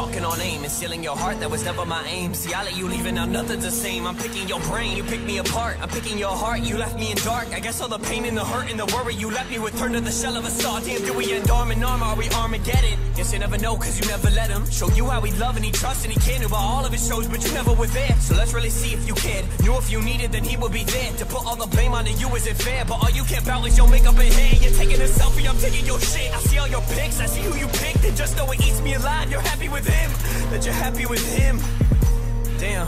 talking on aim and stealing your heart, that was never my aim. See, I let you leave and now nothing's the same. I'm picking your brain, you pick me apart. I'm picking your heart, you left me in dark. I guess all the pain and the hurt and the worry you left me with turned to the shell of a saw. Damn, do we end arm in arm? Are we Armageddon? Guess you never know, cause you never let him. Show you how he love and he trust and he can about all of his shows, but you never were there. So let's really see if you cared. Knew if you needed, then he would be there. To put all the blame onto you isn't fair, but all you care about is your makeup and hair. You're taking a selfie, I'm taking your shit. I see all your pics, I see who you picked, and just know it eats me alive. You're happy with him, that you're happy with him. Damn.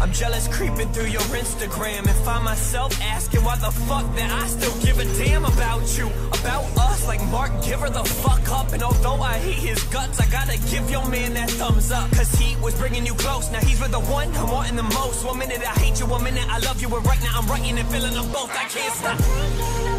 I'm jealous creeping through your Instagram and find myself asking why the fuck that I still give a damn about you, about us. Like Mark, give her the fuck up. And although I hate his guts, I gotta give your man that thumbs up. Cause he was bringing you close. Now he's with the one I'm wanting the most. One minute I hate you, one minute I love you. And right now I'm writing and feeling them both. I can't stop.